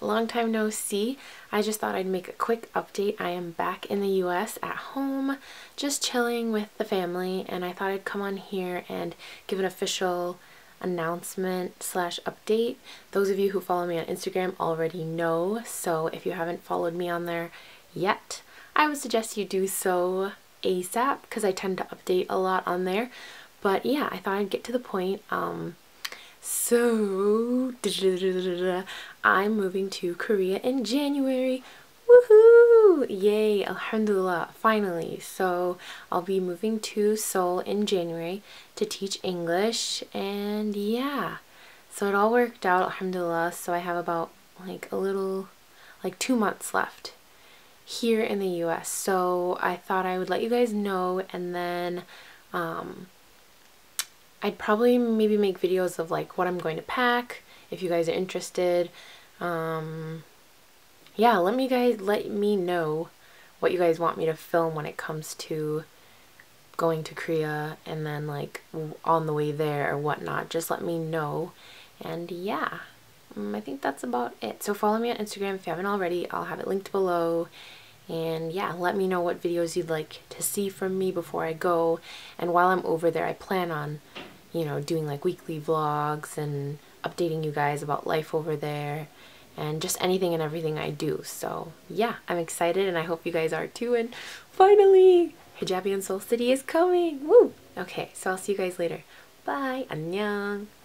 long time no see. I just thought I'd make a quick update. I am back in the US at home, just chilling with the family, and I thought I'd come on here and give an official announcement slash update. Those of you who follow me on Instagram already know, so if you haven't followed me on there yet, I would suggest you do so ASAP because I tend to update a lot on there. But yeah, I thought I'd get to the point. Um, so, I'm moving to Korea in January. Woohoo! Yay! Alhamdulillah, finally. So, I'll be moving to Seoul in January to teach English, and yeah. So, it all worked out, alhamdulillah. So, I have about like a little, like two months left here in the US. So, I thought I would let you guys know, and then, um, I'd probably maybe make videos of like what I'm going to pack if you guys are interested. Um, yeah, let me guys let me know what you guys want me to film when it comes to going to Korea and then like on the way there or whatnot. Just let me know. And yeah, um, I think that's about it. So follow me on Instagram if you haven't already. I'll have it linked below. And yeah, let me know what videos you'd like to see from me before I go. And while I'm over there, I plan on you know, doing like weekly vlogs and updating you guys about life over there and just anything and everything I do. So yeah, I'm excited and I hope you guys are too. And finally, Hijabi in Seoul City is coming. Woo! Okay, so I'll see you guys later. Bye. 안녕.